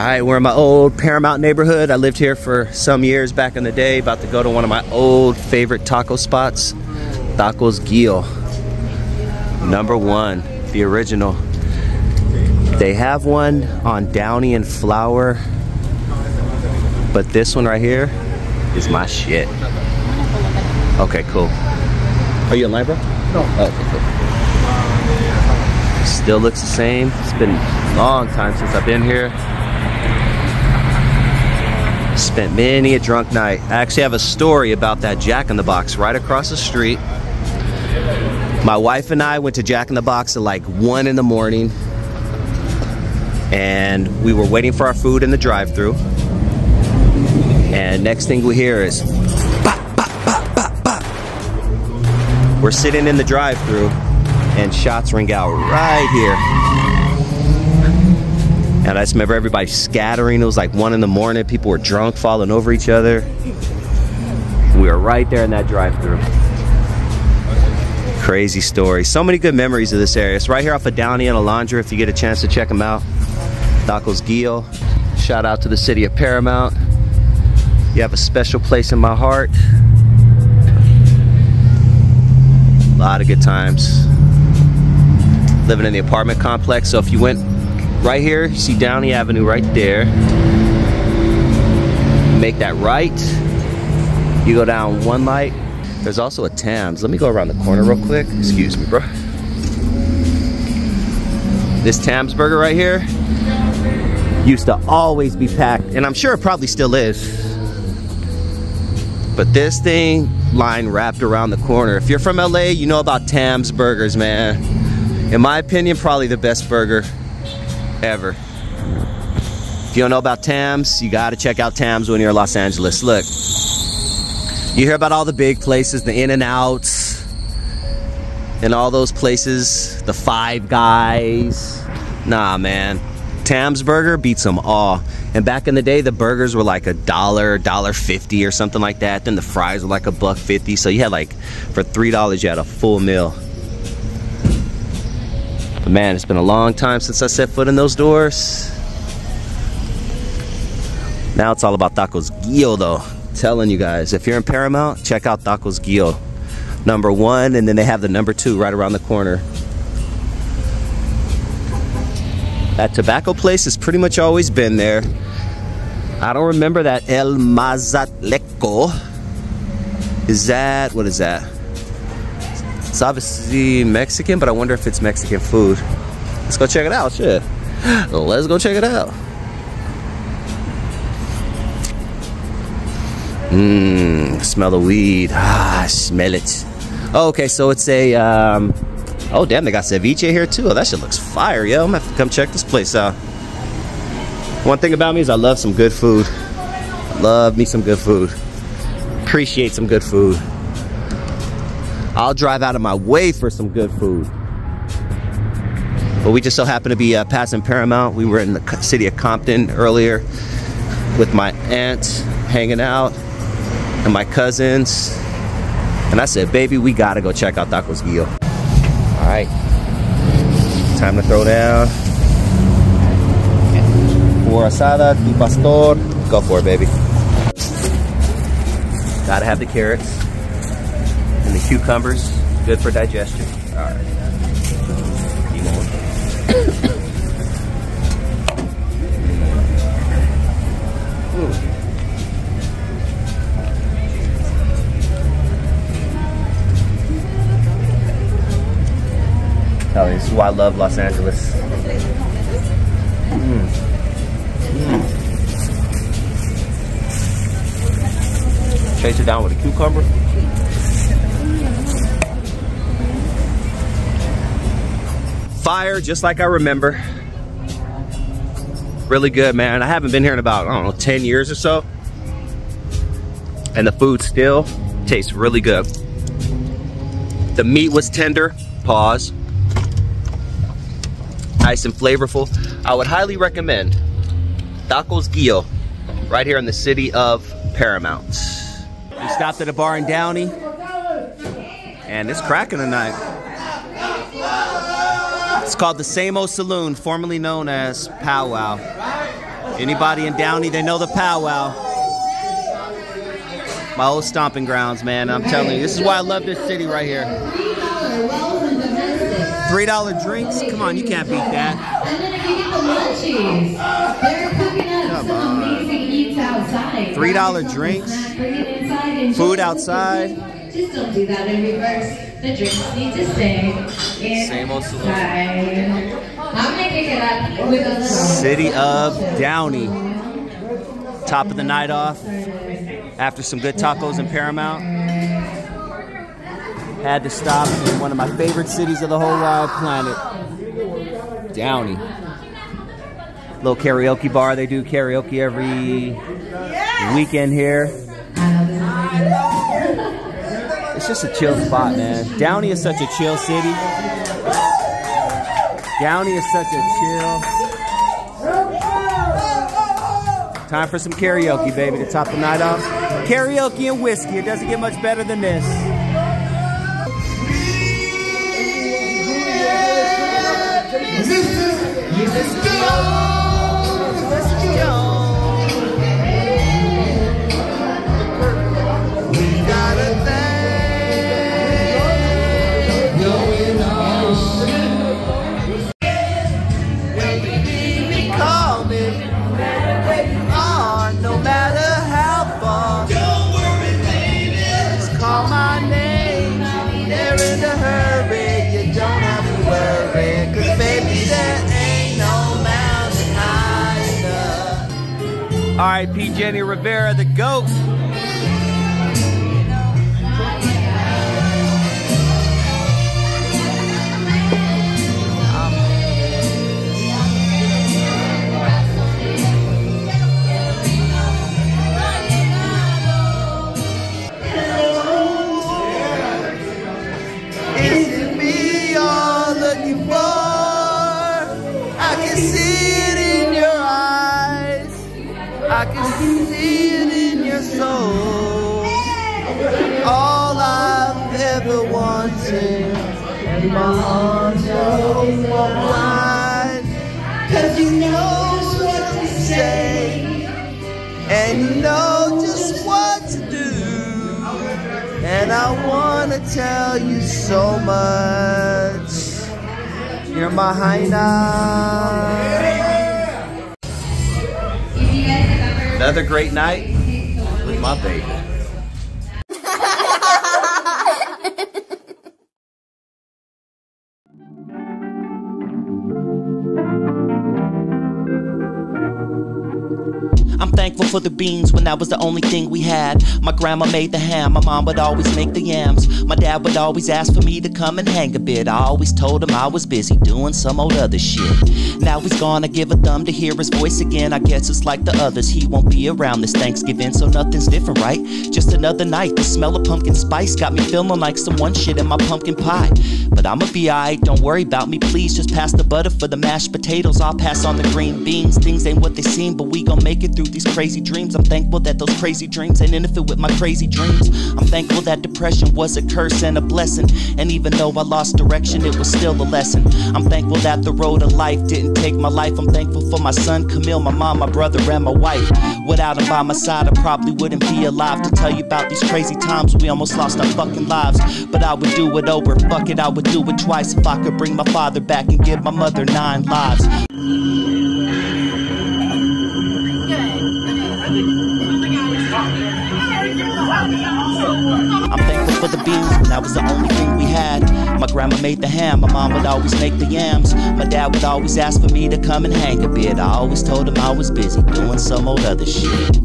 right, we're in my old Paramount neighborhood. I lived here for some years back in the day. About to go to one of my old favorite taco spots, Tacos Gil. Number one, the original. They have one on Downey and Flower, but this one right here is my shit. Okay, cool. Are you online, bro? No. Oh, okay, cool. Still looks the same. It's been a long time since I've been here. Spent many a drunk night. I actually have a story about that Jack in the Box right across the street. My wife and I went to Jack in the Box at like 1 in the morning. And we were waiting for our food in the drive through And next thing we hear is. We're sitting in the drive through and shots ring out right here. And I just remember everybody scattering. It was like one in the morning. People were drunk, falling over each other. We were right there in that drive-through. Crazy story. So many good memories of this area. It's right here off of Downey and Alondra if you get a chance to check them out. Tacos Gil. Shout out to the city of Paramount. You have a special place in my heart. A lot of good times. Living in the apartment complex. So if you went right here, see Downey Avenue right there. Make that right. You go down one light. There's also a Tams. Let me go around the corner real quick. Excuse me, bro. This Tams burger right here used to always be packed, and I'm sure it probably still is. But this thing line wrapped around the corner. If you're from LA, you know about Tams burgers, man. In my opinion, probably the best burger ever. If you don't know about Tams, you gotta check out Tams when you're in Los Angeles. Look, you hear about all the big places, the In and Outs, and all those places, the Five Guys. Nah, man. Tams Burger beats them all. And back in the day, the burgers were like a dollar, dollar fifty or something like that. Then the fries were like a buck fifty. So you had like, for three dollars, you had a full meal. But man, it's been a long time since I set foot in those doors. Now it's all about Tacos Gil though. telling you guys, if you're in Paramount, check out Tacos Gil. Number one, and then they have the number two right around the corner. That tobacco place has pretty much always been there. I don't remember that El Mazatleco. Is that, what is that? It's obviously Mexican, but I wonder if it's Mexican food. Let's go check it out, shit. Let's go check it out. Mmm, smell the weed. Ah, smell it. Oh, okay, so it's a, um, oh damn, they got ceviche here too. Oh, that shit looks fire, yo. I'm gonna have to come check this place out. One thing about me is I love some good food. Love me some good food. Appreciate some good food. I'll drive out of my way for some good food. But we just so happened to be uh, passing Paramount. We were in the city of Compton earlier with my aunt hanging out and my cousins. And I said, baby, we gotta go check out Tacos Gil. All right, time to throw down. For asada, tu pastor, go for it, baby. Gotta have the carrots the cucumbers, good for digestion. All right. This is why I love Los Angeles. Mm. Mm. Chase it down with a cucumber. Fire, just like I remember. Really good, man. I haven't been here in about, I don't know, 10 years or so. And the food still tastes really good. The meat was tender, pause. Nice and flavorful. I would highly recommend Tacos Gil right here in the city of Paramount. We stopped at a bar in Downey and it's cracking tonight. It's called the Same Old Saloon, formerly known as Powwow. Anybody in Downey, they know the powwow. My old stomping grounds, man. I'm telling you, this is why I love this city right here. Three dollar drinks? Come on, you can't beat that. And then if you get the munchies, they're cooking up some amazing eats outside. $3 Grab yourself a drinks, snack, bring it inside, enjoy food outside. Just don't do that in reverse. The drinks need to stay Same old saloon. I'm gonna kick it up with a little City of Downey. Top of the night off. After some good tacos in Paramount. Had to stop in one of my favorite cities of the whole wide planet. Downey. Little karaoke bar. They do karaoke every weekend here. It's just a chill spot, man. Downey is such a chill city. Downey is such a chill. Time for some karaoke, baby, to top the night off. Karaoke and whiskey. It doesn't get much better than this. Enough. R.I.P. Jenni Rivera, the GOAT. And my arms are open wide. Cause you know what to say. And you know just what to do. And I wanna tell you so much. You're my ever Another great night with my baby. Thankful for the beans when that was the only thing we had. My grandma made the ham, my mom would always make the yams. My dad would always ask for me to come and hang a bit. I always told him I was busy doing some old other shit. Now he's gone, I give a thumb to hear his voice again. I guess it's like the others, he won't be around this Thanksgiving, so nothing's different, right? Just another night. The smell of pumpkin spice got me feeling like someone shit in my pumpkin pie. But I'ma be alright, don't worry about me, please. Just pass the butter for the mashed potatoes. I'll pass on the green beans. Things ain't what they seem, but we gon' make it through these crazy dreams. I'm thankful that those crazy dreams ain't interfere with my crazy dreams. I'm thankful that depression was a curse and a blessing. And even though I lost direction, it was still a lesson. I'm thankful that the road of life didn't take my life. I'm thankful for my son, Camille, my mom, my brother, and my wife. Without him by my side, I probably wouldn't be alive to tell you about these crazy times we almost lost our fucking lives. But I would do it over. Fuck it, I would do it twice if I could bring my father back and give my mother nine lives. I'm thankful for the beans that was the only thing we had. My grandma made the ham, my mom would always make the yams. My dad would always ask for me to come and hang a bit. I always told him I was busy doing some old other shit.